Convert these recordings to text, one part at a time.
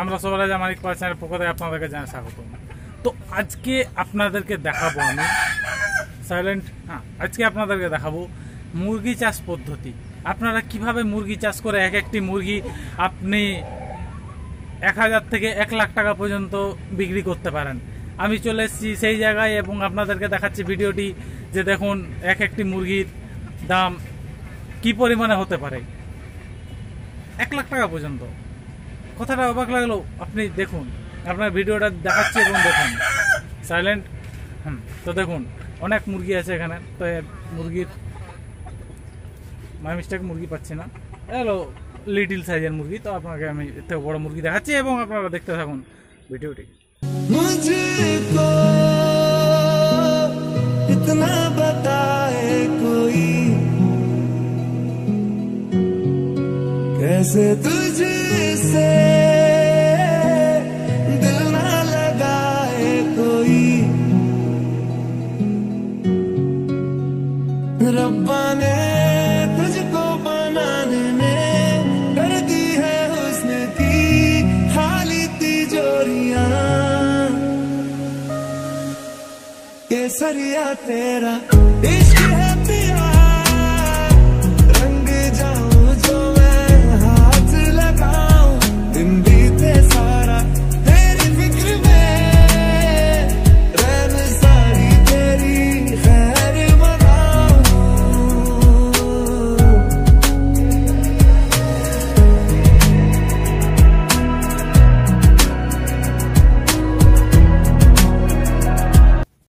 আমরা সবাই মালিক পার্সনের পক্ষ থেকে আপনাদেরকে জানাই স্বাগত। তো আজকে আপনাদেরকে দেখাবো আমি। সাইলেন্ট হ্যাঁ আজকে আপনাদেরকে দেখাবো মুরগি চাষ পদ্ধতি। আপনারা কীভাবে মুরগি চাষ করে এক একটি মুরগি আপনি এক হাজার থেকে এক লাখ টাকা পর্যন্ত বিক্রি করতে পারেন? আমি চলে এসেছি সেই জায়গায় এবং আপনাদেরকে দেখাচ্ছি ভিডিওটি যে দেখুন, এক একটি মুরগির দাম কি পরিমাণে হতে পারে? এক লাখ টাকা পর্যন্ত। কথাটা অবাক লাগল, আপনি দেখুন। আপনার ভিডিওটা দেখাচ্ছি এবং দেখুন। সাইলেন্ট হুম, তো দেখুন, অনেক মুরগি আছে এখানে, তো মুরগির মাই মিস্টেক মুরগি পাচ্ছি না। হ্যালো লিটিল সাইজের মুরগি, তো আপনাকে আমি থেকে বড় মুরগি দেখাচ্ছি এবং আপনারা দেখতে থাকুন ভিডিওটি। कैसे तुझसे दिल ना लगाए कोई। रब्बा ने तुझको बनाने में कर दी है हुस्न की खाली तिजोरियाँ। केसरिया तेरा इश्क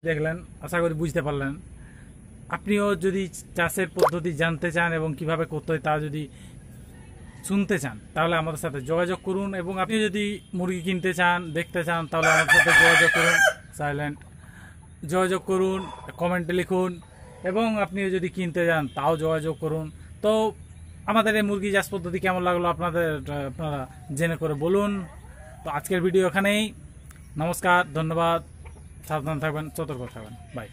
দেখলেন, আশা করি বুঝতে পারলেন। আপনিও যদি চাষের পদ্ধতি জানতে চান এবং কীভাবে করতে হয় তা যদি শুনতে চান, তাহলে আমাদের সাথে যোগাযোগ করুন এবং আপনি যদি মুরগি কিনতে চান, দেখতে চান, তাহলে আমাদের সাথে যোগাযোগ করুন। সাইলেন্ট। যোগাযোগ করুন, কমেন্টে লিখুন এবং আপনিও যদি কিনতে যান, তাও যোগাযোগ করুন। তো আমাদের এই মুরগি চাষ পদ্ধতি কেমন লাগল আপনাদের, আপনারা জেনে করে বলুন। তো আজকের ভিডিও এখানেই। নমস্কার, ধন্যবাদ। সাবধান থাকবেন সতর্ক থাকবেন। বাই